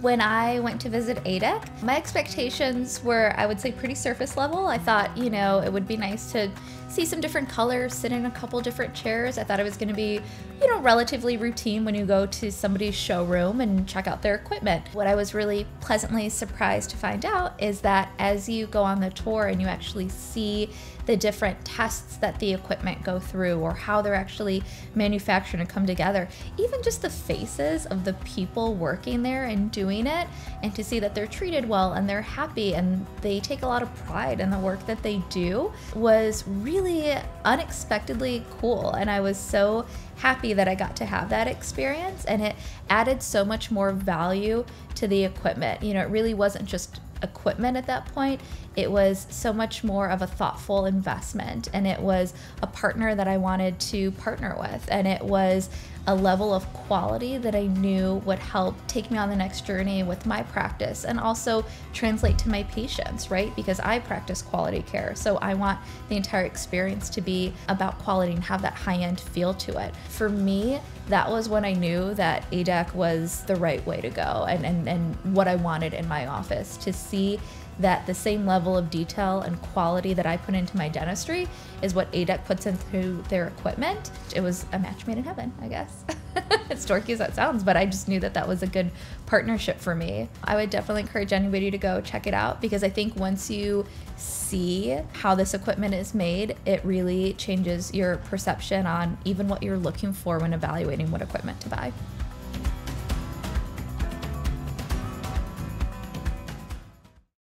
When I went to visit A-dec, my expectations were, I would say, pretty surface level. I thought, you know, it would be nice to see some different colors, sit in a couple different chairs. I thought it was going to be, you know, relatively routine when you go to somebody's showroom and check out their equipment. What I was really pleasantly surprised to find out is that as you go on the tour and you actually see the different tests that the equipment go through or how they're actually manufactured and come together, even just the faces of the people working there and doing it, and to see that they're treated well and they're happy and they take a lot of pride in the work that they do was really unexpectedly cool. And I was so happy that I got to have that experience and it added so much more value to the equipment. You know, it really wasn't just equipment at that point. It was so much more of a thoughtful investment and it was a partner that I wanted to partner with and it was a level of quality that I knew would help take me on the next journey with my practice and also translate to my patients, right? Because I practice quality care. So I want the entire experience to be about quality and have that high end feel to it. For me, that was when I knew that A-dec was the right way to go and, and, and what I wanted in my office to see that the same level of detail and quality that I put into my dentistry is what A-dec puts into their equipment. It was a match made in heaven, I guess. as dorky as that sounds, but I just knew that that was a good partnership for me. I would definitely encourage anybody to go check it out because I think once you see how this equipment is made, it really changes your perception on even what you're looking for when evaluating what equipment to buy.